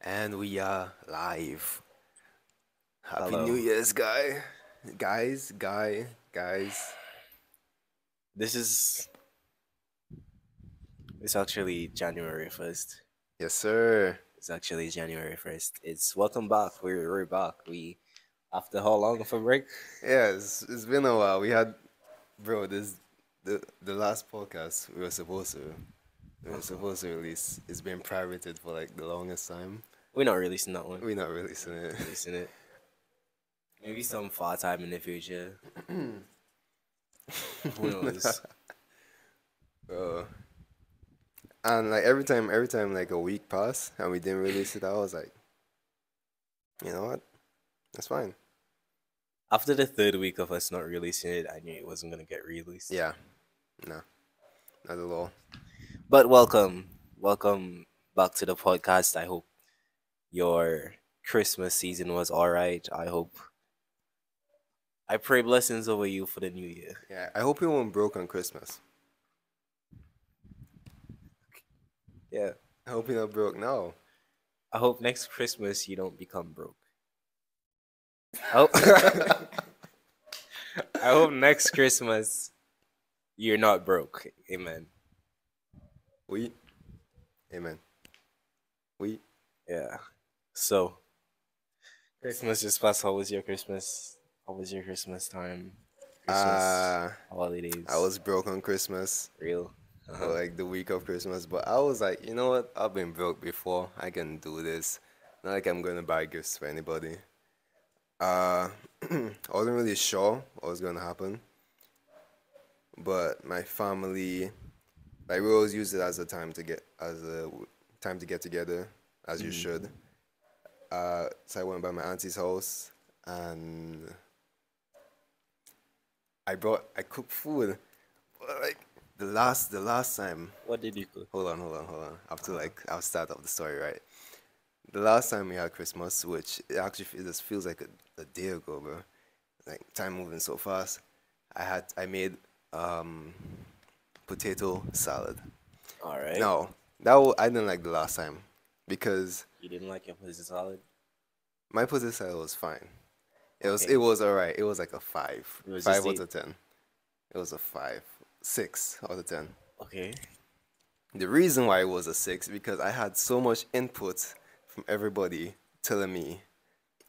And we are live. Happy Hello. New Year's, guy. Guys, guy, guys. This is it's actually January first. Yes, sir. It's actually January first. It's welcome back. We're we're back. We after how long of a break? Yeah, it's, it's been a while. We had, bro, this the the last podcast we were supposed to we were supposed to release. It's been privated for like the longest time. We're not releasing that one. We're not releasing it. releasing it. Maybe some far time in the future. Who knows? Bro. And like every time, every time like a week passed and we didn't release it, I was like, you know what? That's fine. After the third week of us not releasing it, I knew it wasn't gonna get released. Yeah. No. Not at all. But welcome, welcome back to the podcast. I hope your Christmas season was all right. I hope. I pray blessings over you for the new year. Yeah. I hope you won't broke on Christmas. Yeah. I hope you're not broke now. I hope next Christmas you don't become broke. Oh. I hope next Christmas you're not broke. Amen. We. Amen. We. Yeah. So, Christmas just passed. How was your Christmas? How was your Christmas time? Christmas Uh, holidays. I was broke on Christmas. real. Uh-huh. like the week of Christmas, but I was like, you know what? I've been broke before. I can do this. Not like I'm gonna buy gifts for anybody. Uh, I wasn't really sure what was gonna happen, but my family, like we always use it as a time to get as a time to get together, as you should. Uh, so I went by my auntie's house and I brought I cooked food, but like the last the last time What did you cook? hold on, hold on, hold on. After like I'll start off the story right. The last time we had Christmas, which it actually it just feels like a, a day ago, bro. Like time moving so fast. I had I made um potato salad. All right. No, that wa- I didn't like the last time because You didn't like your potato salad? my potato salad was fine. It was Okay. it was alright. It was like a five, It was five out of ten. It was a five, six out of ten. Okay. The reason why it was a six because I had so much input from everybody telling me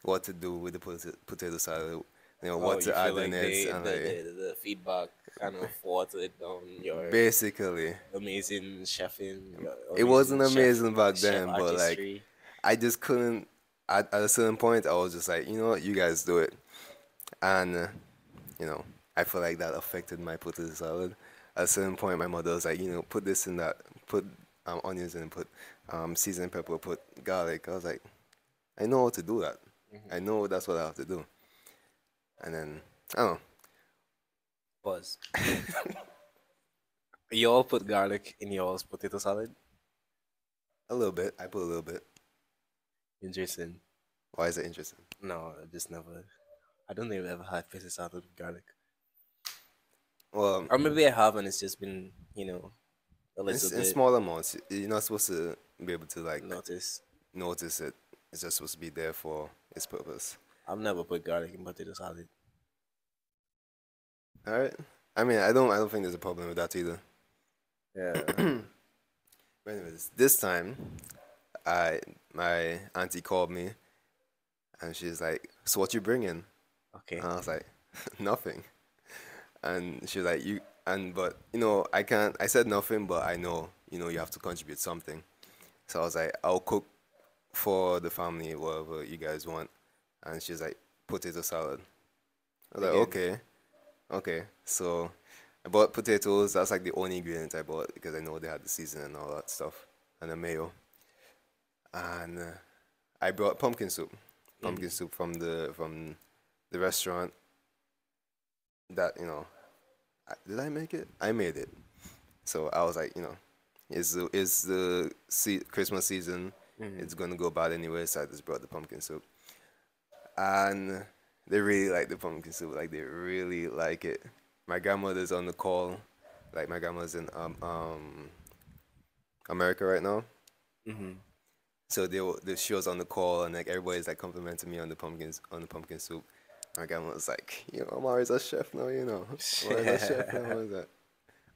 what to do with the potato, potato salad, you know, what Oh, to add in like it, they- and the, the, the feedback kind of watered down your basically, amazing chefing. your it wasn't amazing back then, but like. I just couldn't. At, at a certain point, I was just like, you know what, you guys do it, and uh, you know, I feel like that affected my potato salad. At a certain point, my mother was like, you know, put this in that, put um, onions in, put um, seasoned pepper, put garlic. I was like, I know how to do that. I know that's what I have to do. And then I don't know. Pause. you all put garlic in y'all's potato salad? A little bit. I put a little bit. Interesting. Why is it interesting? No, I just never. I don't think I've ever had potato salad with garlic. Well, Or maybe I have, and it's just been, you know, a little it's bit in small amounts. You're not supposed to be able to like notice. notice it. It's just supposed to be there for its purpose. I've never put garlic in potato salad. All right. I mean, I don't. I don't think there's a problem with that either. Yeah. But anyways, this time, I my auntie called me, and she's like, "So what you bringing?" okay. And I was like, "Nothing." And she was like, "You and but you know I can't." I said nothing, but I know you know you have to contribute something. So I was like, "I'll cook for the family, whatever you guys want." And she's like, "Potato salad." I was like, "Okay, okay." So I bought potatoes. That's like the only ingredient I bought because I know they had the season and all that stuff, and the mayo. And uh, I brought pumpkin soup, pumpkin soup from the from the restaurant. That you know, I, did I make it? I made it. So I was like, you know, it's the it's the se- Christmas season. It's gonna go bad anyway, so I just brought the pumpkin soup. And they really like the pumpkin soup. Like they really like it. My grandmother's on the call. Like my grandma's in um um America right now. Mm-hmm. So they were, the she was on the call and like everybody's like complimenting me on the pumpkins on the pumpkin soup. My grandma was like, you know, Amari's a chef now, you know. Amari's a chef now. What is that?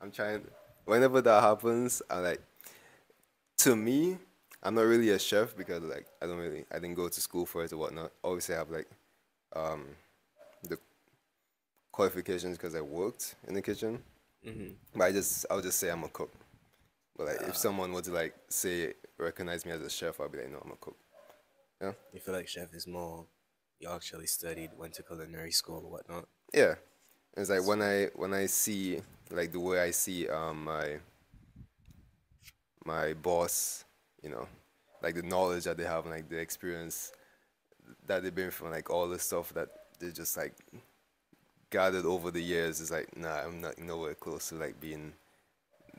I'm trying. Whenever that happens, I like. To me, I'm not really a chef because like I don't really I didn't go to school for it or whatnot. Obviously, I have like, um, the qualifications because I worked in the kitchen. But I just I would just say I'm a cook. But like if someone were to like say recognize me as a chef, I'd be like, no, I'm a cook. Yeah. You feel like chef is more. You actually studied, went to culinary school, or whatnot. Yeah. It's like when I when I see like the way I see um my my boss, you know, like the knowledge that they have, like the experience that they've been from, like all the stuff that they just like gathered over the years. Is like, nah, I'm not nowhere close to like being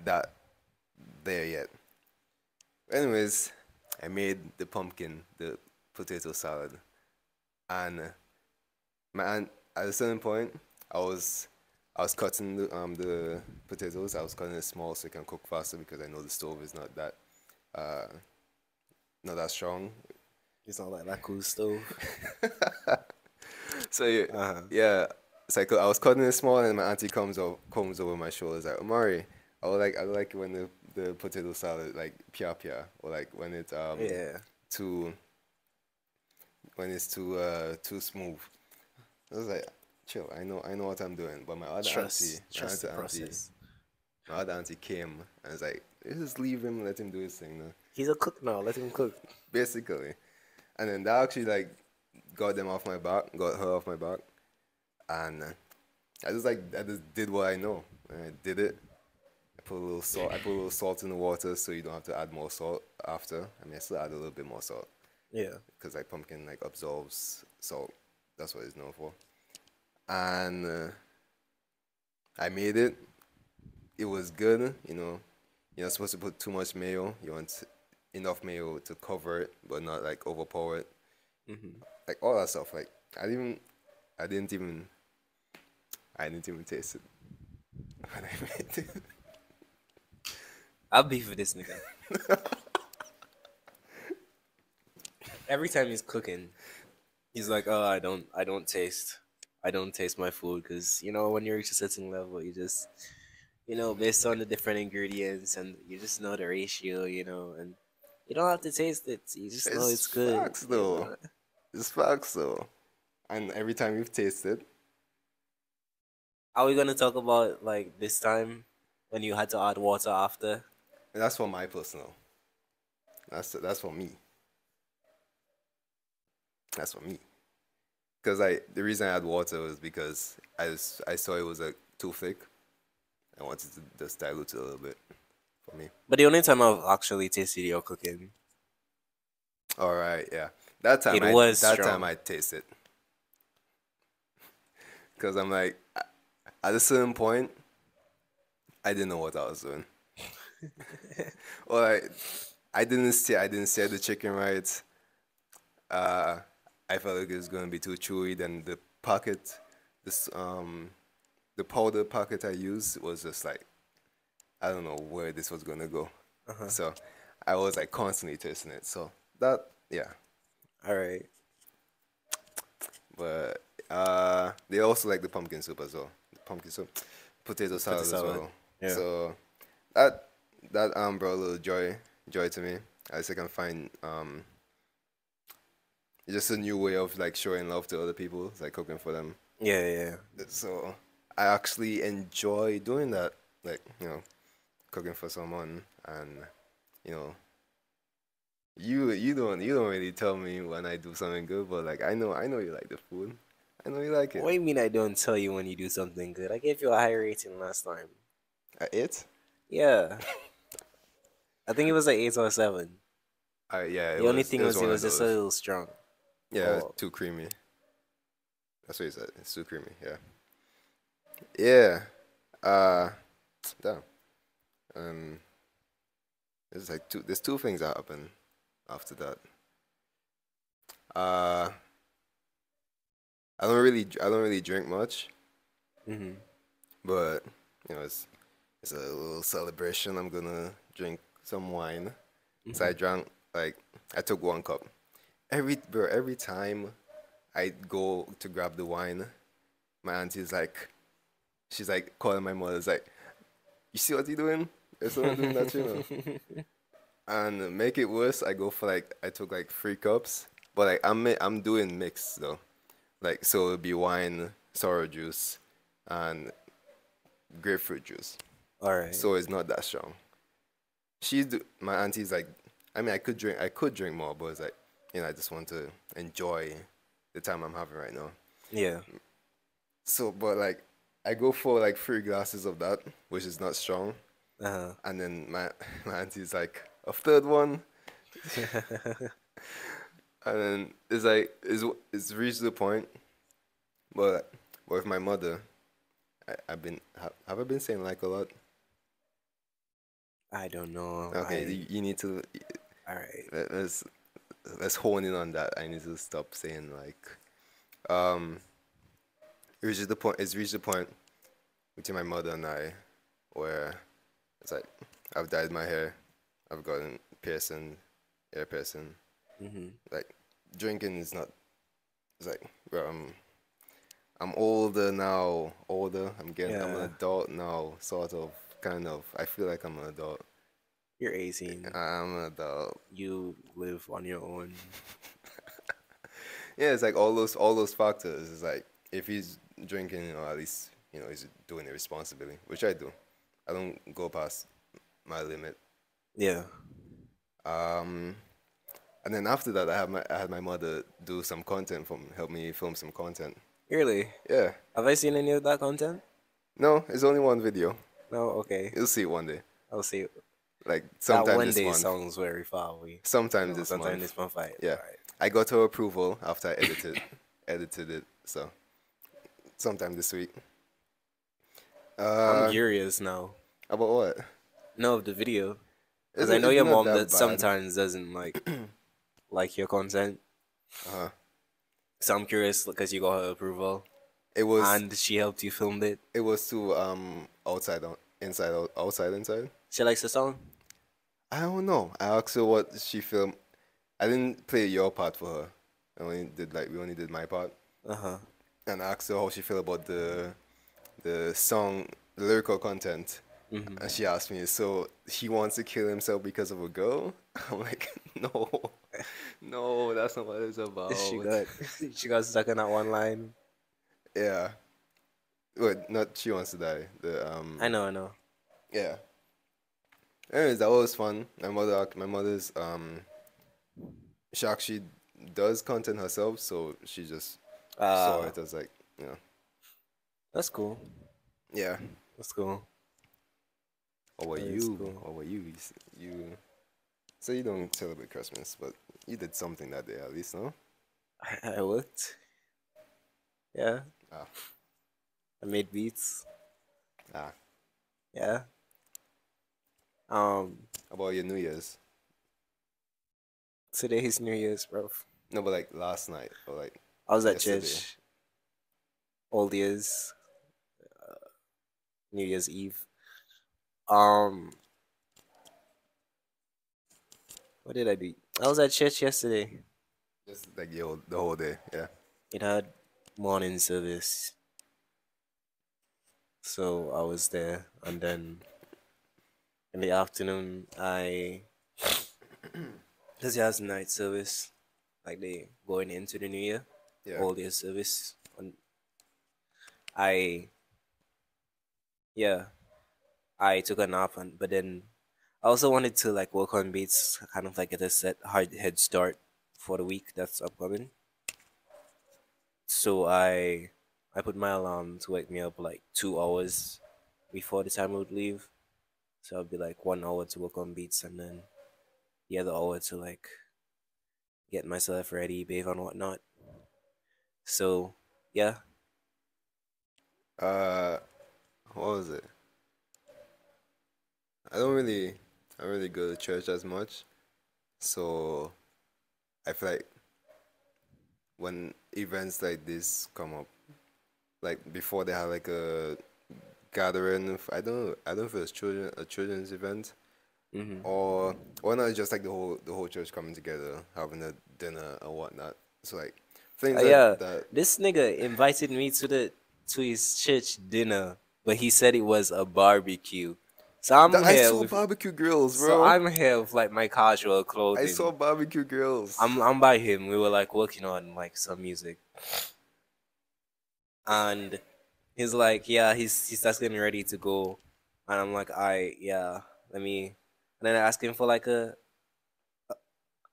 that there yet. Anyways, I made the pumpkin, the potato salad, and my aunt at a certain point, I was I was cutting the, um the potatoes. I was cutting it small so it can cook faster because I know the stove is not that uh not that strong. It's not like that cool stove. So yeah, Uh-huh. yeah. It's like I was cutting it small, and my auntie comes over comes over my shoulders like, Omari, I would like I like when the the potato salad like pia pia or like when it's um Yeah. too when it's too uh too smooth. I was like, chill. I know I know what I'm doing. But my other Trust, auntie, my trust the other auntie, process. my other auntie came and was like, just leave him, let him do his thing. No? He's a cook now. Let him cook. basically. And then that actually like got them off my back, got her off my back, and uh, I just like I just did what I know. And I did it. I put a little salt. I put a little salt in the water so you don't have to add more salt after. I mean, I still add a little bit more salt Yeah. because like pumpkin like absorbs salt. That's what it's known for. And uh, I made it. It was good. You know, you're not supposed to put too much mayo. You want enough mayo to cover it, but not like overpower it. Mm-hmm. Like all that stuff. Like I didn't even, I didn't even, I didn't even taste it when I made it. I'll be for this nigga. Every time he's cooking, he's like, "Oh, I don't, I don't taste, I don't taste my food," because you know when you reach a certain level, you just, you know, based on the different ingredients and you just know the ratio, you know, and you don't have to taste it. You just know It's it's good. facts, though. It's facts though. And every time you've tasted, Are we gonna talk about like this time when you had to add water after? That's for my personal. That's that's for me. That's for me. Cause I the reason I had water was because I just, I saw it was like too thick. I wanted to just dilute it a little bit me. But the only time I've actually tasted your cooking, All right, yeah. That time It I, was that strong. time I tasted. It. Cause I'm like, at a certain point, I didn't know what I was doing. or like, I didn't see I didn't sear the chicken right. Uh, I felt like it was gonna be too chewy. Then the pocket, this um, the powder pocket I used was just like, I don't know where this was gonna go. So, I was like constantly tasting it. So that yeah, all right. but uh, they also like the pumpkin soup as well. Pumpkin soup, potato salad as salad, well. yeah. So that that um brought a little joy joy to me. I least I can find um just a new way of like showing love to other people, like cooking for them. Yeah, yeah. So I actually enjoy doing that, like you know, cooking for someone, and you know, you you don't you don't really tell me when I do something good, but like I know I know you like the food, I know you like it. What do you mean I don't tell you when you do something good? I gave you a high rating last time. Uh, it? Yeah. I think it was like eight or seven. Uh, yeah. The only was- thing was, one it was just a little strong. Yeah, Oh. too creamy. That's what he said. It's too creamy. Yeah. Yeah. Uh, damn. Um, there's like two. There's two things that happen after that. Uh, I don't really. I don't really drink much, Mm-hmm. but you know, it's it's a little celebration. I'm gonna drink some wine. So I drank like I took one cup. Every bro, every time I go to grab the wine, my auntie's like, she's like calling my mother's like, you see what you doing? It's not doing that, you know. And make it worse, I go for like I took like three cups, but like I'm I'm doing mix though, like so it'll be wine, sour juice, and grapefruit juice. All right. So it's not that strong. She's do- my auntie's like, I mean, I could drink, I could drink more, but it's like, you know, I just want to enjoy the time I'm having right now. yeah. So, but like, I go for like three glasses of that, which is not strong, Uh huh. and then my my auntie's like a third one, and then it's like it's it's reached the point, but with my mother, I, I've been have, have I been saying like a lot? I don't know. Okay, I- you, you need to all right. let- let's let's hone in on that. I need to stop saying like um it reached the point it's reached the point between my mother and I where it's like I've dyed my hair, I've gotten piercing, ear piercing. Mm-hmm. Like drinking is not it's like bro, I'm I'm older now, older. I'm getting I'm an adult now, sort of kind of. I feel like I'm an adult. You're 18. I'm an adult. You live on your own. Yeah, it's like all those all those factors. It's like if he's drinking, or at least you know he's doing it responsibly, which I do. I don't go past my limit. Yeah. Um, and then after that, I had my I had my mother do some content from help me film some content. Really? Yeah, Have I seen any of that content? no, it's only one video. No. Okay. You'll see it one day. I'll see. It. Like That sometime one this day month. sounds very far away. sometime No, this sometime month. this month. Right. Yeah. Alright. I got her approval after I edited edited it. So sometime this week. Uh, I'm curious now. about what? No, of the video. Because I know your mom that that sometimes doesn't like like your content. Uh-huh. So I'm curious because you got her approval It was and she helped you film it. it was to um outside on inside out, outside inside. She likes the song. I don't know. I asked her what she filmed. I didn't play your part for her. I only did like we only did my part, Uh huh. And asked her how she feel about the the song, the lyrical content. Mhm. And she asked me, so he wants to kill himself because of a girl? I'm like, no, no, that's not what it's about. She got she got stuck in that one line. yeah. Wait, not she wants to die. The um. I know, I know. Yeah. Anyways, that was fun. My mother, my mother's um, she actually does content herself, so she just Uh, it as like, you know, that's cool. yeah. That's cool. Or were you? cool. Or were you? You You. So you don't celebrate Christmas, but you did something that day at least, no? I, I worked. Yeah. Ah. I made beats. Ah. Yeah. Um, How about your New Year's? today is New Year's, bro. No, but like last night or like I was at Yesterday. church. All years. Uh, New Year's Eve. Um. What did I do? I was at church yesterday. just like the whole, the whole day, yeah. It had morning service. So I was there and then in the afternoon I because it has night service. Like they going into the new year. Yeah. All day service. On I yeah. I took a nap and but then I also wanted to like work on beats, kind of like get a set hard head start for the week that's upcoming. So I I put my alarm to wake me up like two hours before the time I would leave. So I'd be like one hour to work on beats and then the other hour to like get myself ready, bathe and whatnot. So yeah. Uh, what was it? I don't really, I don't really go to church as much, so I feel like when events like this come up, like before they have like a gathering, I don't, I don't know if it's children a children's event, Mhm. or or not just like the whole the whole church coming together, having a dinner or whatnot. So like things Uh, that, yeah, that this nigga invited me to the to his church dinner, but he said it was a barbecue. So I'm I here saw with barbecue grills, bro. so I'm here with like my casual clothing. I saw barbecue grills. I'm I'm by him. We were like working on like some music, and he's like, yeah, he's he starts getting ready to go, and I'm like, I yeah, let me, and then I ask him for like a, a-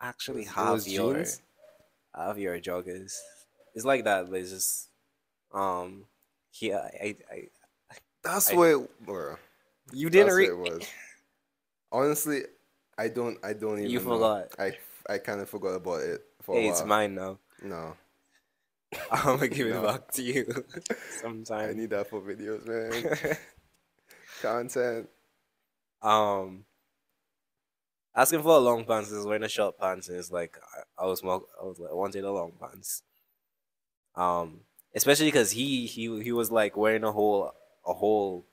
actually It was- was your joggers. It's like that, but it's just um, yeah, I I, That's I- what bro. you didn't read. it was. Honestly, I don't. I don't even. You know. forgot. I I kind of forgot about it for Hey, it's mine now. No, I'm gonna give it back to you sometime. I need that for videos, man. Content. um asking for a long pants is wearing a short pants and it's like I, I was more I was like I wanted a long pants. Um especially because he he he was like wearing a whole a whole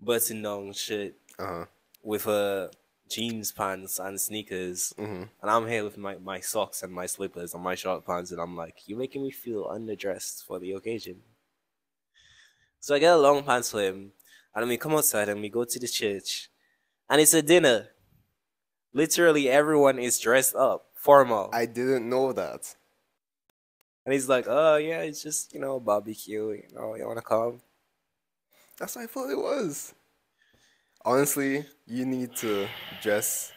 button down shirt Uh huh. with a jeans pants and sneakers hmm and I'm here with my, my socks and my slippers and my short pants and I'm like, you're making me feel underdressed for the occasion. So I get a long pants for him and then we come outside and we go to the church and it's a dinner. Literally everyone is dressed up, formal. I didn't know that. and he's like, oh yeah, it's just, you know, barbecue, you know, you wanna come? That's what I thought it was. Honestly, you need to dress.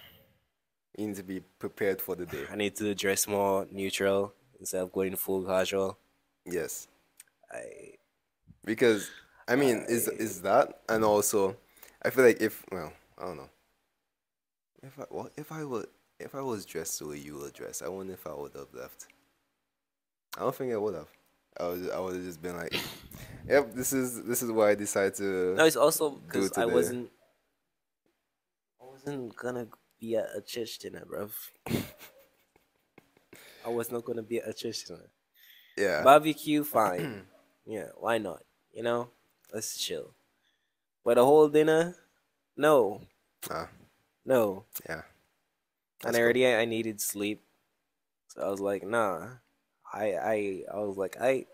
You need to be prepared for the day. I need to dress more neutral instead of going full casual. Yes, I because I mean, is is that and also, I feel like if well, I don't know. If I what if I would if I was dressed the way you were dressed, I wonder if I would have left. I don't think I would have. I was I would have just been like, yep, this is this is why I decided to. No, it's also because I wasn't. I wasn't gonna be at a church dinner, bruv. I was not gonna be at a church dinner. yeah. Barbecue, fine. yeah, why not? You know, let's chill. But a whole dinner, no, Ah, no. yeah. and That's cool. already I needed sleep, so I was like, nah. I I I was like, I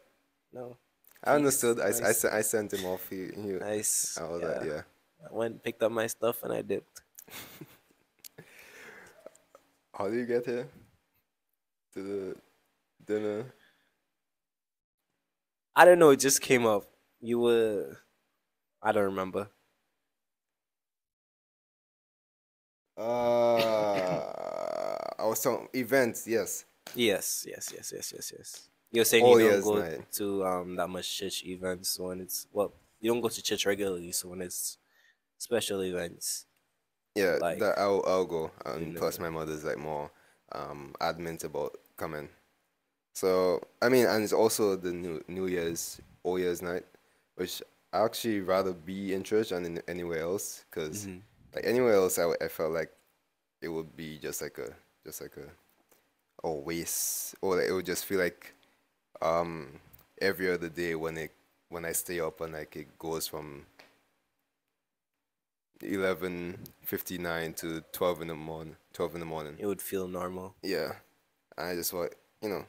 no. I understood. I, I, I sent him off. He, he, Nice. I was yeah. like, yeah. I went picked up my stuff and I dipped. How do you get here? To the dinner? I don't know. It just came up. You were. I don't remember. Uh, I was talking events. Yes. Yes, yes, yes, yes, yes, yes. You're saying All you don't go night. to um that much church events when it's well, you don't go to church regularly. So when it's special events, Yeah. Like, that I'll I'll go. And you plus, my mother's like more um adamant about coming. So I mean, and it's also the new New Year's All Year's night, which I actually rather be in church than in anywhere else, because Mhm. Like anywhere else, I, I felt like it would be just like a just like a a waste, or like, it would just feel like um every other day when it when I stay up and like it goes from eleven fifty nine to twelve in the morning, twelve in the morning. it would feel normal. Yeah. I just want, you know,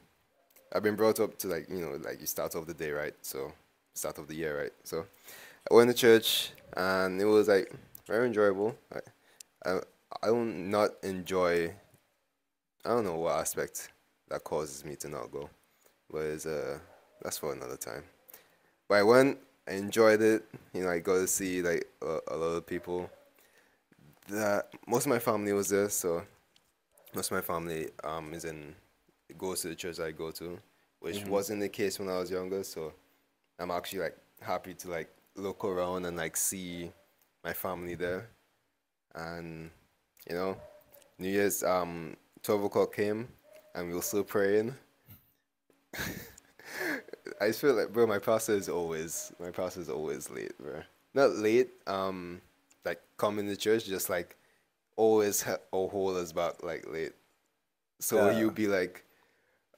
I've been brought up to like, you know, like you start off the day, right? So, start of the year, right? So, I went to church and it was like very enjoyable. I, I, I don't not enjoy, I don't know what aspect that causes me to not go, but it's, uh, that's for another time. But I went, I enjoyed it, you know, I got to see like a, a lot of people. That most of my family was there, so most of my family um is in goes to the church I go to, which wasn't the case when I was younger. So I'm actually like happy to like look around and like see my family there, and you know, New Year's um twelve o'clock came, and we were still praying. I just feel like bro, my pastor is always my pastor is always late, bro. Not late, um, like coming to church, just like always ha- or hold us back like late. So Yeah. you'll be like,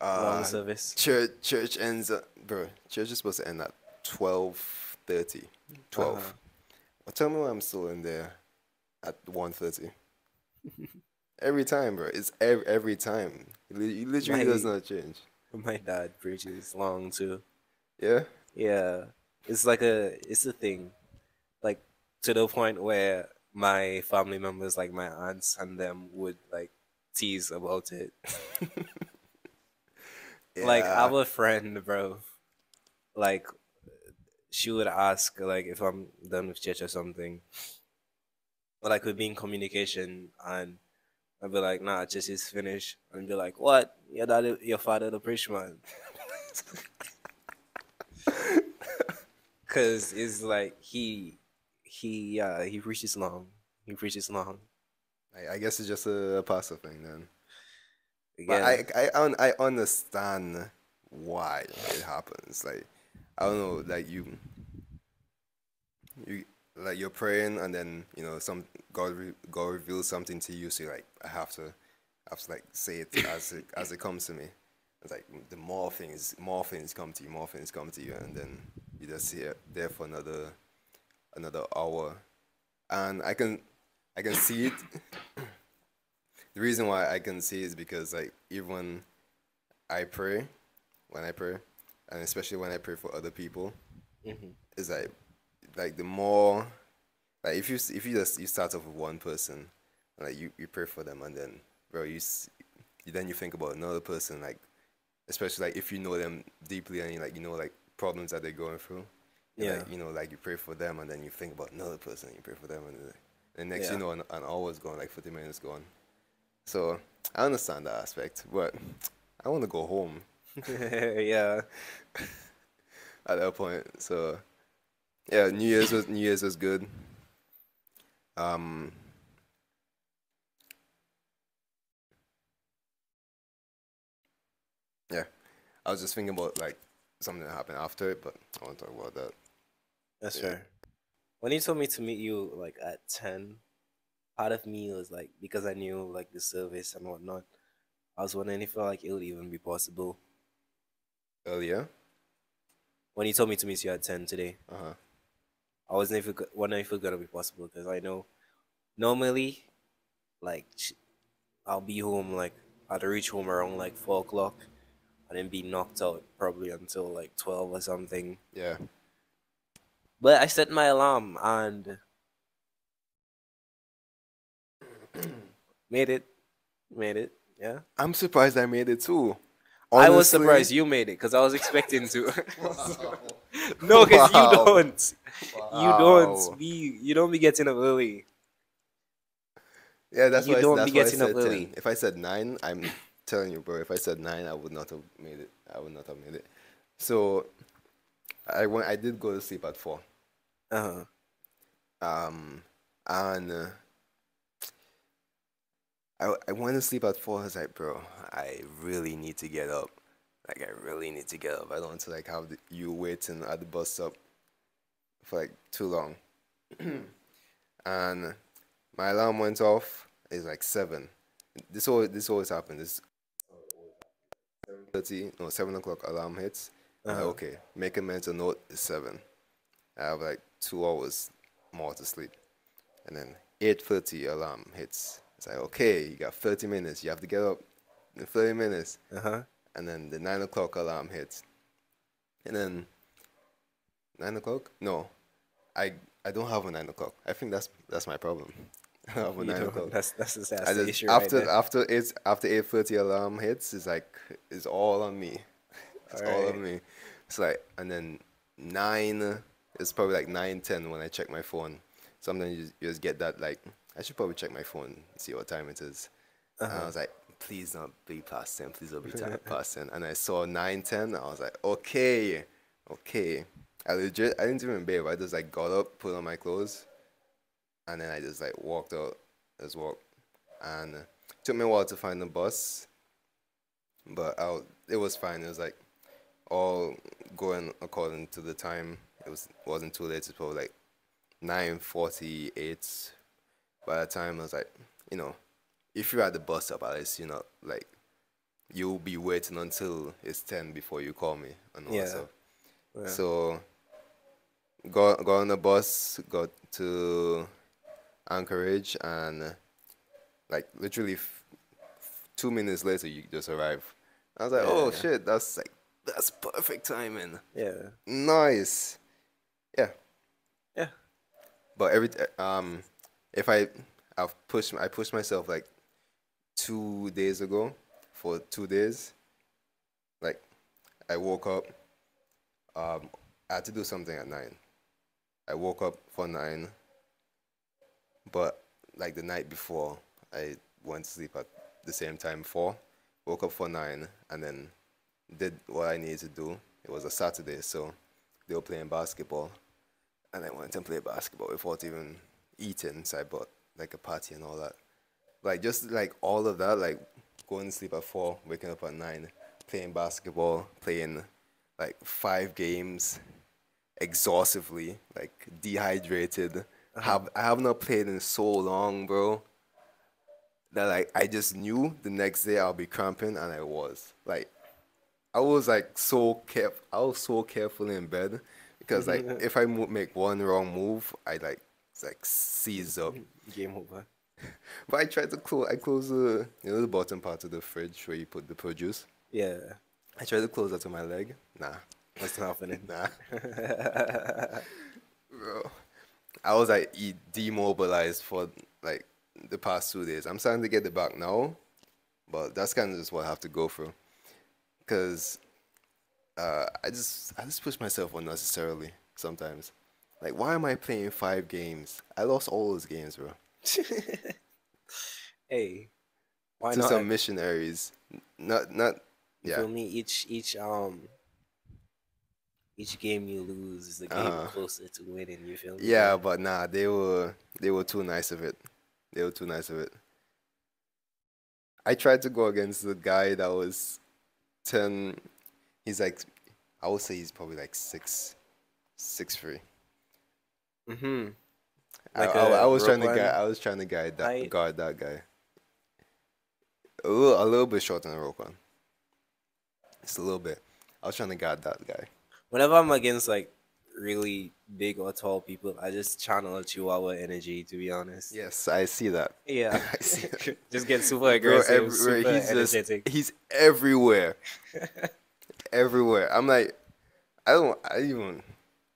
uh, service. church church ends at, bro. Church is supposed to end at 12 12. Uh-huh. Well, tell me why I'm still in there. at one thirty. every time, bro. It's every, every time. It li- it literally does not change. My dad preaches long too. Yeah. Yeah, it's like a it's a thing, like to the point where my family members, like my aunts and them, would like tease about it. Like I Yeah. have a friend, bro. Like she would ask like if I'm done with church or something. Or like we'd be in communication and I'd be like, nah, church is finished. And be like, What? Your dad your father the preach man. Cause it's like he he yeah, he preaches long. He preaches long. I, I guess it's just a pastor thing then. Again. But I, I, un- I understand why it happens. Like, I don't know, like you, you, like you're praying and then you know some God, re- God reveals something to you. So like, I have to, I have to like say it as it as it comes to me. It's like the more things, more things come to you, more things come to you, and then you just sit there for another, another hour, and I can, I can see it. The reason why I can see is because like even when I pray, when I pray, and especially when I pray for other people, Mhm. is like like the more like if you if you just you start off with one person, like you, you pray for them and then bro you, you then you think about another person like especially like if you know them deeply and you like you know like problems that they're going through. Yeah. Like, you know, like you pray for them and then you think about another person, you pray for them and then the next Yeah. you know an, an hour's gone, like fifty minutes gone. So I understand that aspect, but I want to go home yeah. at that point. So yeah, New Year's was New Year's was good. Um, yeah, I was just thinking about like something that happened after it, but I won't talk about that. That's Yeah. fair. When he told me to meet you like at ten, part of me was like because I knew like the service and whatnot. I was wondering if like it would even be possible. Earlier, When he told me to meet you at ten today, uh huh. I it, go- wondering if it's gonna be possible because I know normally, like I'll be home like I'd reach home around like four o'clock, and then be knocked out probably until like twelve or something. Yeah, But I set my alarm and made it. Made it. Yeah. I'm surprised I made it too. I was surprised you made it because I was expecting to. no, because Wow. you don't. You don't be. You don't be getting up early. Yeah, that's You why. I- don't that's be why I getting up said early. 10. If I said nine, I'm telling you, bro. If I said nine, I would not have made it. I would not have made it. So, I went. I did go to sleep at four. Uh huh. Um, and uh, I I went to sleep at four. I was like, bro, I really need to get up. Like, I really need to get up. I don't want to like have the, you waiting at the bus stop for like too long. and my alarm went off. It's like seven. This always this always happens. This thirty no seven o'clock alarm hits. I'm like, Uh-huh. okay, make a mental note. It's seven. I have like two hours more to sleep, and then eight thirty alarm hits. It's like okay, you got thirty minutes. You have to get up in thirty minutes, Uh huh. and then the nine o'clock alarm hits, and then nine o'clock. No, I I don't have a nine o'clock. I think that's that's my problem. I have a nine o'clock. That's that's, the- that's the just- issue after there. after eight after eight thirty alarm hits, it's like it's all on me. It's all Alright. on me. It's like and then nine. It's probably like nine ten when I check my phone. Sometimes you, you just get that like I should probably check my phone and see what time it is. And I Uh-huh. was like, please not be past ten. Please don't be time past ten. And I saw nine ten. I was like, okay, okay. I legit I didn't even bathe. I just like got up, put on my clothes, and then I just like walked out as well. And uh, took me a while to find the bus, but I, it was fine. It was like all going according to the time. It was wasn't too late. It's probably like nine forty eight. By the time I was like, you know, if you're at the bus stop, at least you know, like you'll be waiting until it's ten before you call me and all Yeah. that stuff. Yeah. So got got on the bus, got to Anchorage, and like literally f- f- two minutes later, you just arrive. I was like, oh Yeah. shit, that's like that's perfect timing. Yeah. Nice. Yeah. Yeah. But every um, if I I've pushed I pushed myself like two days ago for two days. Like I woke up. Um, I had to do something at nine. I woke up for nine. But like the night before, I went to sleep at the same time four. Woke up for nine and then did what I needed to do. It was a Saturday, so they were playing basketball, and I went and played basketball without even eating. So I bought like a party and all that. Like just like all of that, like going to sleep at four, waking up at nine, playing basketball, playing like five games exhaustively, like dehydrated. Uh-huh. Have I have not played in so long, bro. That like I just knew the next day I'll be cramping, and I was like, I was like so careful. I was so careful in bed because like if I mo- make one wrong move, I like it's like seize up. Game over. But I tried to close. I closed the you know the bottom part of the fridge where you put the produce. Yeah. I tried to close that to my leg. Nah, What's happening? nah, bro. I was like e- demobilized for like the past two days. I'm starting to get it back now, but that's kind of just what I have to go through. Cause uh, I just I just push myself unnecessarily sometimes. Like, why am I playing five games? I lost all those games, bro. hey, why to not? some missionaries. Not not You yeah. feel me? Each each um each game you lose is the game Uh-huh. closer to winning. You feel me? Yeah, but nah, they were they were too nice of it. They were too nice of it. I tried to go against the guy that was ten. He's like, I would say he's probably like six, six three. Mm-hmm. I, Like I, a I was trying to guide. I was trying to guide that guard that guy. A little, a little bit shorter than Roquan. Just a little bit. I was trying to guard that guy. Whenever I'm against like really big or tall people, I just channel a Chihuahua energy. To be honest. Yes, I see that. Yeah. I see that. just get super Bro, aggressive, everywhere, super he's just he's everywhere, everywhere. I'm like, I don't, I even,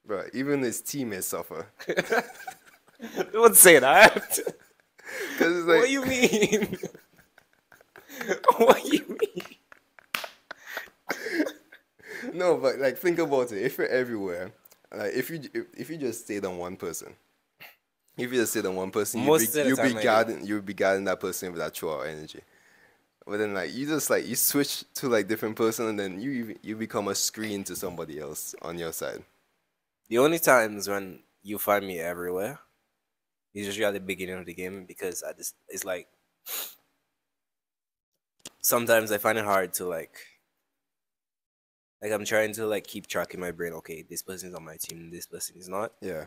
bro. Even his teammates suffer Don't say that. it's what do you mean? what do you mean? no, but like think about it. If you're everywhere, like if you if, if you just stayed on one person, if you just stayed on one person, you'd be, of you'd time I be guarding you'd be guarding that person with that true energy. But then like you just like you switch to like different person and then you you become a screen to somebody else on your side. The only times when you find me everywhere is usually at the beginning of the game because I just it's like sometimes I find it hard to like like I'm trying to like keep track in my brain. Okay, this person's on my team, this person is not. Yeah.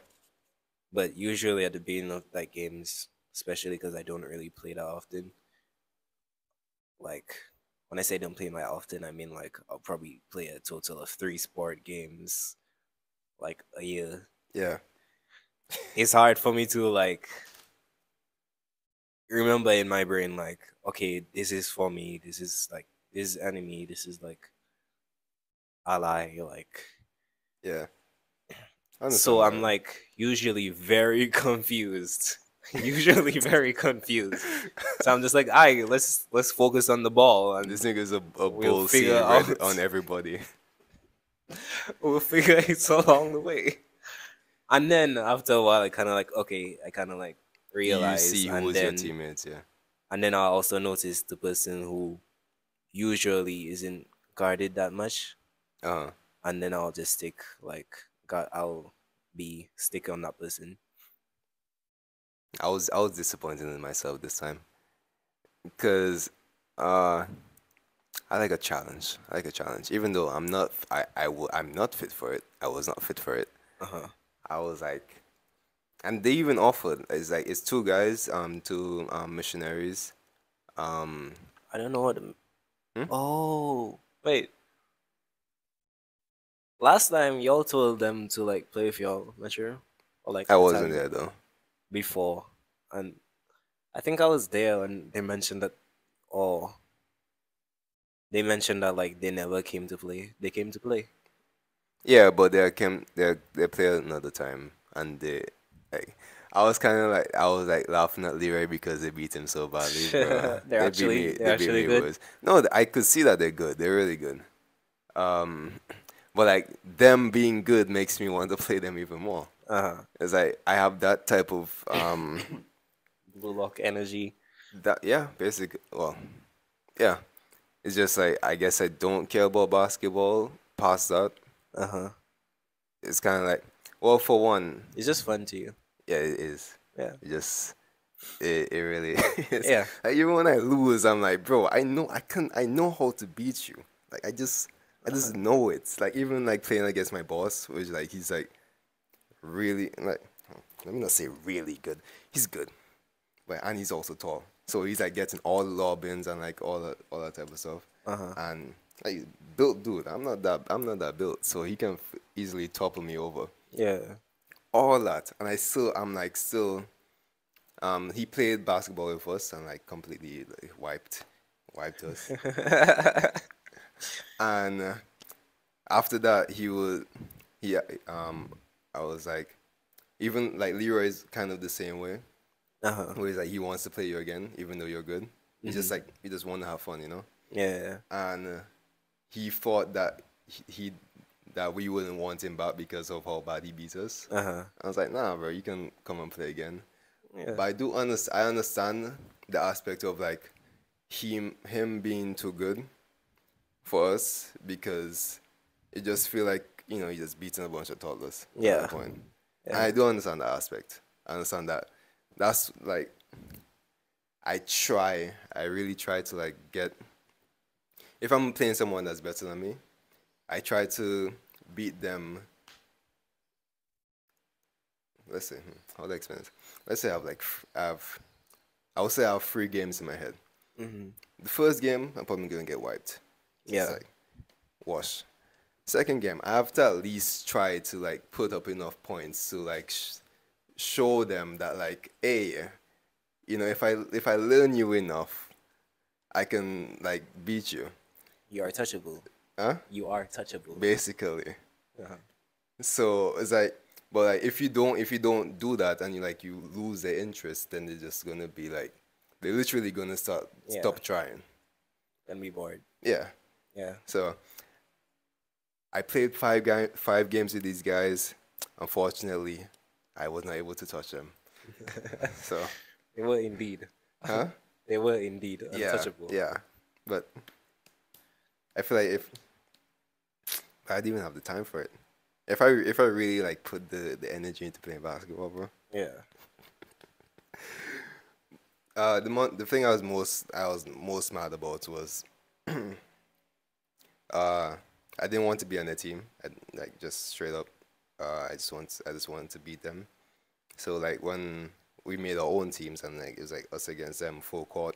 But usually at the beginning of like games, especially because I don't really play that often. Like when I say don't play that often, I mean like I'll probably play a total of three sport games, like a year. Yeah. It's hard for me to like remember in my brain like, okay, this is for me, this is like this is enemy, this is like ally, like Yeah. So I'm like usually very confused. usually very confused. So I'm just like, "Aye, let's let's focus on the ball and this nigga's a, a We'll bull figure out. on everybody. we'll figure it along the way." And then after a while, I kind of like, okay, I kind of like You realize, see and who's then your teammates, yeah. and then I also notice the person who usually isn't guarded that much, Uh-huh. and then I'll just stick like, God, I'll be stick on that person. I was I was disappointed in myself this time. Cause uh I like a challenge. I like a challenge. Even though I'm not I, I will I'm not fit for it. I was not fit for it. Uh huh. I was like and they even offered it's like it's two guys, um two um missionaries. Um I don't know what. The... Hmm? Oh wait. Last time y'all told them to like play with y'all, not sure, or like I wasn't there though. before. and I think I was there and they mentioned that. Oh, they mentioned that like they never came to play. They came to play. Yeah, but they came they they played another time and they like I was kind of like I was like laughing at Leroy because they beat him so badly. bro. They're They actually- me- they're they actually good? worse. No, I could see that they're good. They're really good. Um, but like them being good makes me want to play them even more. Uh huh. It's like I have that type of um Blue lock energy. that yeah, basic well, yeah. It's just like I guess I don't care about basketball past that. Uh huh. It's kind of like well, for one, It's just fun to you. yeah, it is. Yeah. It just it, it really is. Yeah. Like even when I lose, I'm like, bro, I know I can I know how to beat you. Like I just I just Uh-huh. know it. Like even like playing against my boss, which like he's like really like let me not say really good. He's good. But and he's also tall. So he's like getting all the lobbins and like all that all that type of stuff. Uh-huh. And like built dude, I'm not that I'm not that built. So he can f- easily topple me over Yeah. all that, and I still, I'm like still. Um, he played basketball with us and like completely like, wiped, wiped us. and uh, after that, he would, he, um, I was like, even like Leroy's kind of the same way, Uh huh. where he's like he wants to play you again, even though you're good. He's just like he just want to have fun, you know. Yeah. And uh, he thought that he, he that we wouldn't want him back because of how bad he beat us. Uh huh. I was like, nah, bro, you can come and play again. Yeah. But I do understand. I understand the aspect of like him him being too good for us because it just feel like you know he just beating a bunch of toddlers. at Yeah. that point. Yeah. And I do understand that aspect. I understand that. That's like I try. I really try to like get. If I'm playing someone that's better than me, I try to beat them. Let's see, hmm, how do I explain it? Let's say I have like I have I would say I have three games in my head. Mm-hmm. The first game, I'm probably gonna get wiped. It's Yeah. like, wash. Second game, I have to at least try to like put up enough points to like sh- show them that like, hey, you know, if I if I learn you enough, I can like beat you. You are touchable. Huh? You are touchable. Basically. Uh-huh. So it's like, but like if you don't if you don't do that and you like you lose their interest, then they're just gonna be like, they're literally gonna start Yeah. stop trying. and be bored. Yeah. Yeah. So I played five guy, five games with these guys. Unfortunately, I was not able to touch them. so, They were indeed. huh? They were indeed untouchable. yeah. yeah. But I feel like if I didn't even have the time for it. If I if I really like put the the energy into playing basketball, bro. Yeah. Uh, the mon- the thing I was most I was most mad about was, uh, I didn't want to be on the team. I, like just straight up, uh, I just want I just wanted to beat them. So like when we made our own teams and like it was like us against them full court,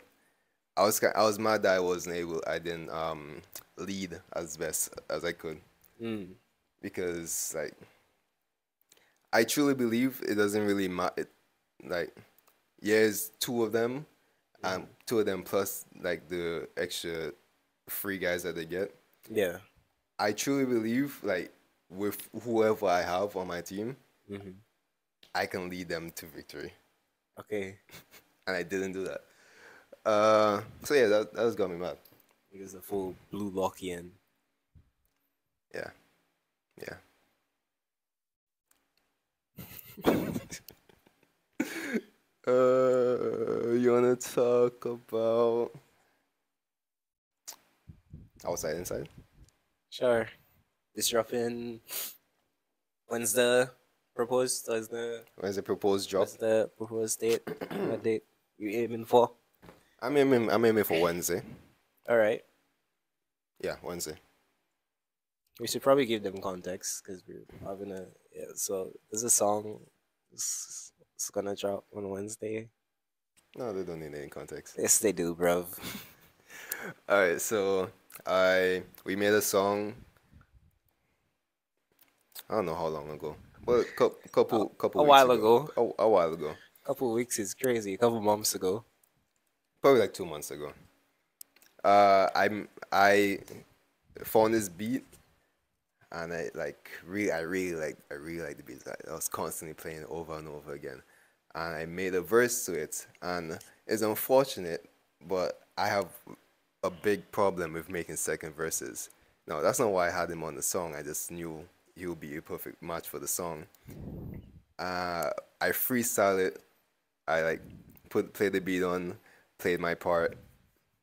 I was I was mad that I wasn't able I didn't um lead as best as I could Mm. because like I truly believe it doesn't really matter. Like, yeah, it's two of them, and two of them plus like the extra free guys that they get. Yeah. I truly believe like with whoever I have on my team, Mm-hmm. I can lead them to victory, Okay. and I didn't do that. Uh, so yeah, that that was got me mad. He was a full blue Lockian. Yeah, yeah. uh, you wanna talk about outside inside? Sure. Disrupting. When's the proposed? When's the When's the proposed drop? what's the proposed date? what date you aiming for? I'm aiming. I'm aiming for Wednesday. All right. Yeah, Wednesday. We should probably give them context because we're having a yeah. So there's a song. It's, it's gonna drop on Wednesday. No, they don't need any context. Yes, they do, bruv. All right, so I we made a song. I don't know how long ago. Well, couple couple couple a while ago. A, a while ago. A couple weeks is crazy. A couple months ago. Probably like two months ago. Uh, I'm I found this beat, and I like really, I really like, I really like the beat. I, I was constantly playing it over and over again, and I made a verse to it, and it's unfortunate, but I have a big problem with making second verses. No, that's not why I had him on the song. I just knew would be a perfect match for the song. Uh, I freestyle it. I like put play the beat on, played my part,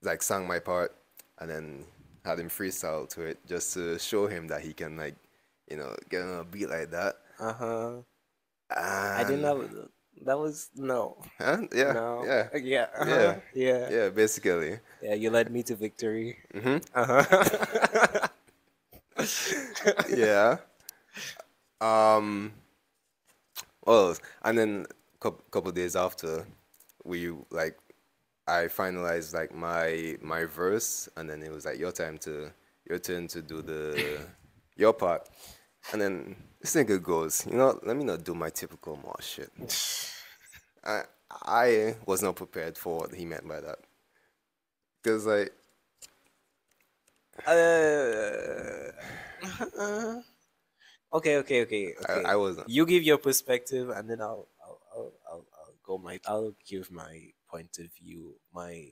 like sang my part, and then had him freestyle to it just to show him that he can like, you know, get on a beat like that. Uh huh. I didn't And- know that was no. Huh? Yeah. No. Yeah. Yeah. uh-huh, Yeah. Yeah. Yeah. Basically. Yeah. You led me to victory. hmm Uh huh. yeah. Um. Well, and then couple couple days after, we like, I finalized like my my verse, and then it was like your time to your turn to do the your part, and then this nigga goes, you know, let me not do my typical mosh shit. I I was not prepared for what he meant by that, cause like Uh, okay, okay, okay, okay. I, I wasn't. you give your perspective, and then I'll, I'll, I'll, I'll, I'll go my, I'll give my point of view, my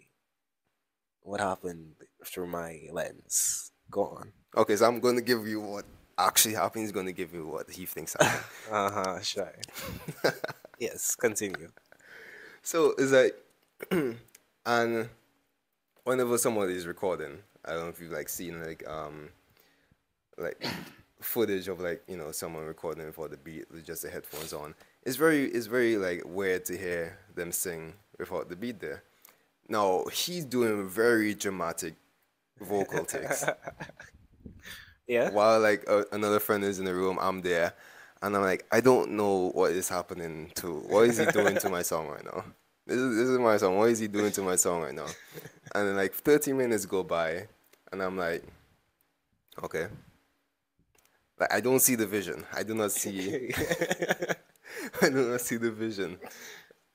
what happened through my lens. Go on. Okay, so I'm gonna give you what actually happened. He's gonna give you what he thinks happened. Uh huh. Sure. yes. Continue. so it's like, and whenever somebody is recording, I don't know if you've like seen like um, like footage of like you know someone recording for the beat with just the headphones on. It's very it's very like weird to hear them sing without the beat there. Now he's doing very dramatic vocal takes. Yeah. while like uh, another friend is in the room, I'm there, and I'm like, I don't know what is happening to. What is he doing to my song right now? This is this is my song. What is he doing to my song right now? And then like 30 minutes go by, and I'm like, okay. Like I don't see the vision. I do not see. I do not see the vision.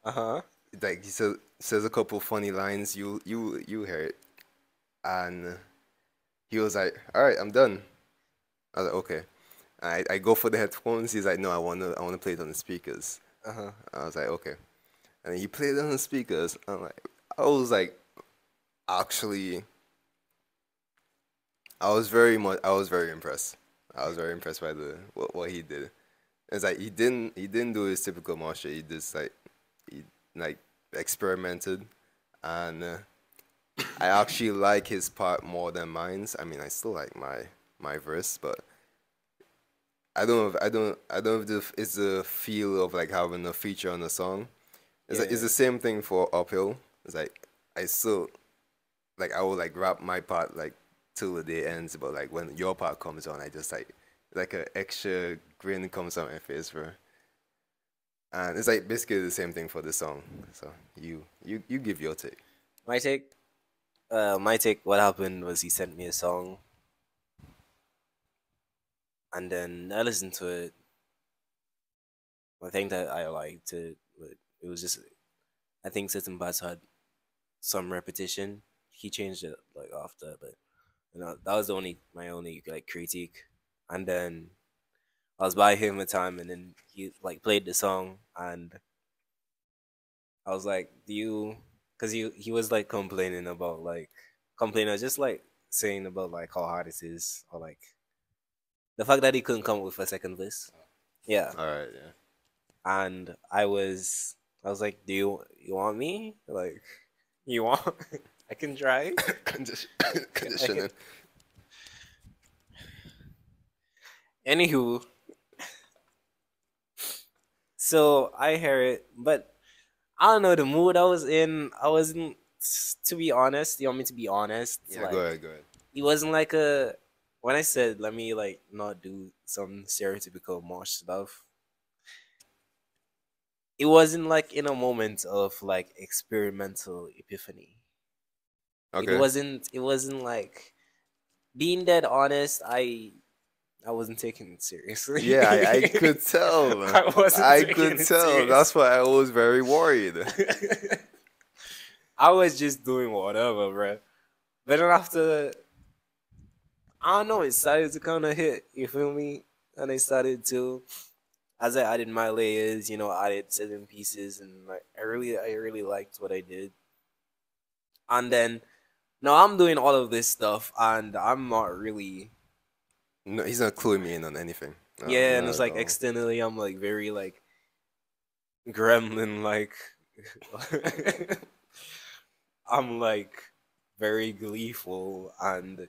uh huh. Like he says says a couple funny lines. You you you hear it, and he was like, "All right, I'm done." I was like, "Okay." I, I go for the headphones. He's like, "No, I wanna I wanna play it on the speakers." Uh huh. I was like, "Okay," and he played it on the speakers. I'm like, I was like, actually, I was very much I was very impressed. I was very impressed by the what, what he did. It's like he didn't he didn't do his typical martial. He just like he like experimented, and uh, I actually like his part more than mine's. I mean, I still like my my verse, but I don't know. If, I don't. I don't know if the, it's the feel of like having a feature on the song. It's like, it's the same thing for uphill. It's like I still like I will like rap my part like till the day ends, but like when your part comes on, I just like like an extra grin comes on my face, bro. And it's like basically the same thing for the song. So you you you give your take. My take. Uh, my take. What happened was he sent me a song, and then I listened to it. I think that I liked it, but it was just. I think certain parts had some repetition. He changed it like after, but you know that was the only my only like critique. And then I was by him a time, and then he like played the song, and I was like, "Do you?" Because he he was like complaining about like complaining, just like saying about like how hard it is, or like the fact that he couldn't come up with a second verse. Yeah, All right, yeah. and I was I was like, "Do you you want me? Like, you want? I can try." Condition, conditioning. Anywho, so I hear it, but I don't know the mood I was in. I wasn't, to be honest. You want me to be honest? Yeah, like, go ahead, go ahead. It wasn't like a. When I said let me like not do some stereotypical mosh stuff, it wasn't like in a moment of like experimental epiphany. Okay. It wasn't. It wasn't like being dead honest. I I wasn't taking it seriously. Yeah, I, I could tell. I wasn't I could tell. serious. That's why I was very worried. I was just doing whatever, bro. But then after, I don't know, it started to kind of hit. You feel me? And I started to, as I added my layers, you know, added certain pieces, and like I really, I really liked what I did. And then, now I'm doing all of this stuff, and I'm not really, No, he's not cluing me in on anything. No, yeah. And it's like all. externally, I'm like very like gremlin, like. I'm like very gleeful and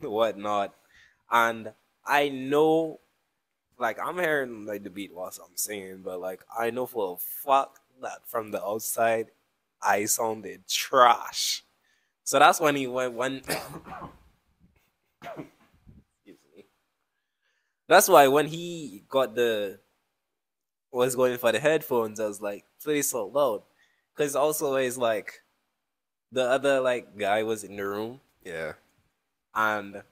whatnot. And I know, like, I'm hearing like the beat whilst I'm singing, but like, I know for a fact that from the outside, I sounded trash. So that's when he went when. Excuse me. That's why when he got the was going for the headphones, I was like, play so loud. Cause also it's like the other like guy was in the room yeah, and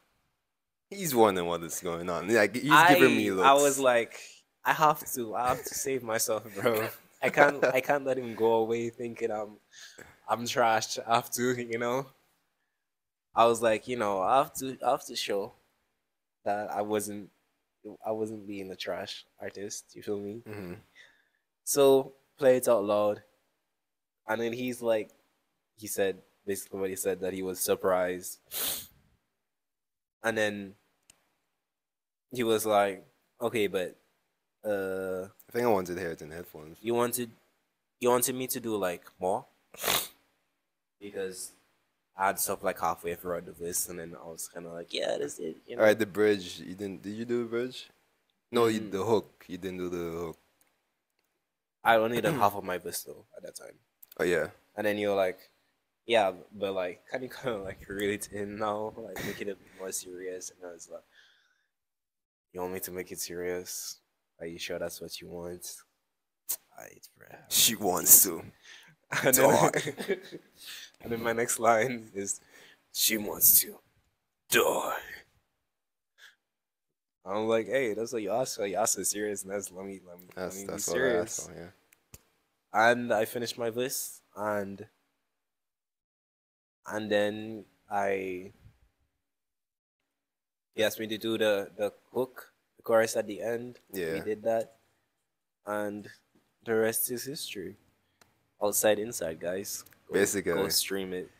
he's wondering what is going on. Like he's I, giving me looks. I was like, I have to, I have to save myself, bro. I can't, I can't let him go away thinking I'm, I'm trashed. I have to, you know. I was like, you know, I have to, I have to show that I wasn't, I wasn't being a trash artist. You feel me? Mhm. So play it out loud. And then he's like, he said basically what he said that he was surprised. And then he was like, okay, but uh, I think I wanted to hear it in headphones. you wanted, you wanted me to do like more because I had stuff like halfway throughout the verse, and then I was kind of like, yeah, that's it. You know? All right, the bridge. You didn't? Did you do the bridge? No, you, Mm. the hook. You didn't do the hook. I only did half of my verse though at that time. Oh yeah. And then you're like, yeah, but like, can you kind of like reel it in now, like make it a bit more serious? And I was like, you want me to make it serious? Are you sure that's what you want? Alright, bruh. She wants to. And then, Die. and then my next line is, she wants to die. I'm like, hey, that's what you asked for. You asked for serious, and that's let me let me, let me that's be serious. for. Yeah. and I finished my list, and and then I he asked me to do the the hook, the chorus at the end. Yeah, We did that, and the rest is history. Outside, inside, guys. Go, Basically. go stream it.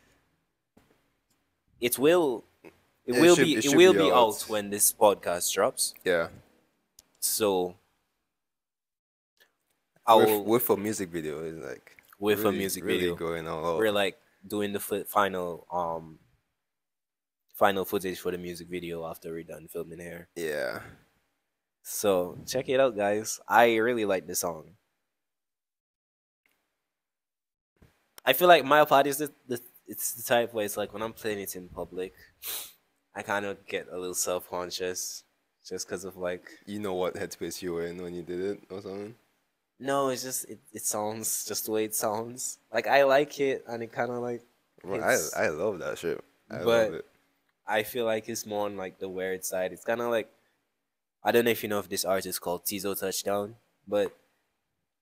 It will. It, It will should- be. it It, will be be out. out when this podcast drops. Yeah. So. I With, will with a music video is like with a really- music really video. going all out. we're like doing the fi- final um final footage for the music video after we're done filming here. Yeah. So check it out, guys. I really like the song. I feel like my part is the, the it's the type where it's like when I'm playing it in public, I kind of get a little self conscious just because of like You know what headspace you were in when you did it or something? no, it's just it, it sounds just the way it sounds. Like I like it and it kind of like Well, I I love that shit. I But- love it. I feel like it's more on like the weird side. It's kind of like I don't know if you know if this artist called Teezo Touchdown, but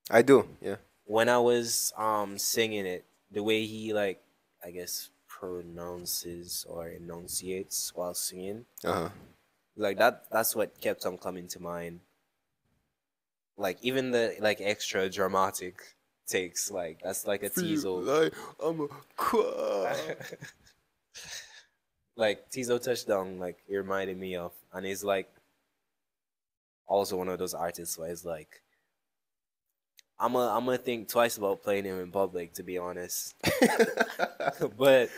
I do. Yeah. when I was um singing it, the way he like I guess pronounces or enunciates while singing, Uh huh. like that that's what kept on coming to mind. Like even the like extra dramatic takes, like that's like a Teezo. Like I'm a like Teezo touchdown, like it reminded me of, and he's like also one of those artists where it's like I'm a I'm gonna think twice about playing him in public, to be honest. but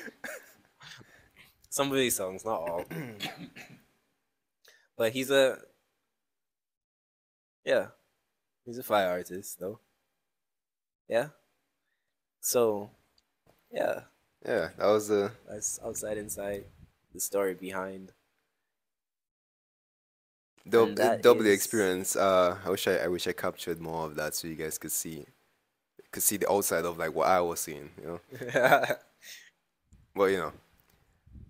some of these songs, not all. but he's a yeah, he's a fire artist though. Yeah. So yeah, yeah, that was the that's outside inside the story behind. That doubly is- experience. Uh, I wish I, I wish I captured more of that so you guys could see, could see the outside of like what I was seeing. You know, but you know,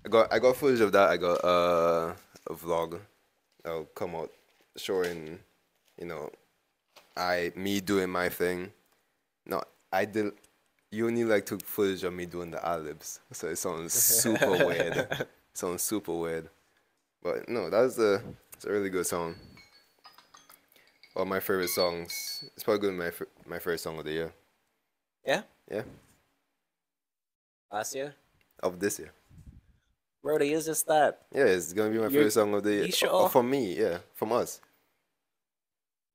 I got I got footage of that. I got uh, a vlog that'll come out showing, you know, I me doing my thing. No, I did. You only like took footage of me doing the olives, so it sounds super weird. It Sounds super weird, but no, that's a it's a really good song. One of my favorite songs. It's probably gonna be my fir- my favorite song of the year. Yeah. Yeah, Last year. of this year. Brody, it's just that. Yeah, it's gonna be my favorite song of the year. you Oh, sure? for me, yeah, from us.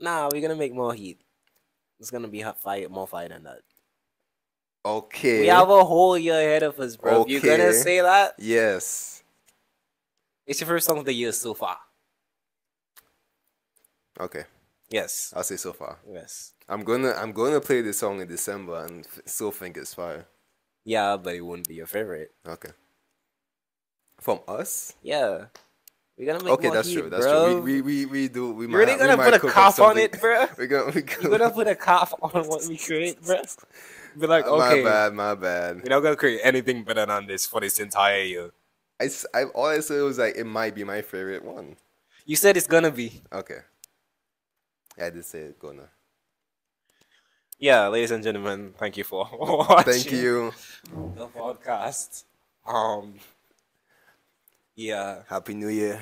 Nah, we're gonna make more heat. It's gonna be hot fire, more fire than that. Okay. We have a whole year ahead of us, bro. You gonna say that? Yes. It's your first song of the year so far. Okay. Yes. I'll say so far. Yes. I'm gonna I'm gonna play this song in December and f- still think it's fire. Yeah, but it wouldn't be your favorite. Okay. From us? Yeah. We're gonna make Okay, that's heat, true. That's bro. true. We, we we we do. We You might really gonna might put a cough on something. it, bro? We're gonna we You're gonna put a cough on what we create, bro? Be like, okay, My bad. My bad. we're not gonna create anything better than this for this entire year. I I all I said was like it might be my favorite one. You said it's gonna be. Okay. I did say it gonna. Yeah, ladies and gentlemen, thank you for watching. Thank you. The podcast. Um. Yeah. Happy New Year.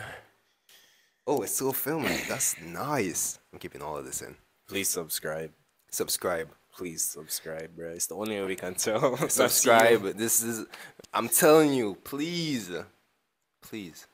Oh, it's still filming. That's nice. I'm keeping all of this in. Please subscribe. Subscribe. Please subscribe, bro. It's the only way we can tell. Subscribe. This is. I'm telling you, please, please.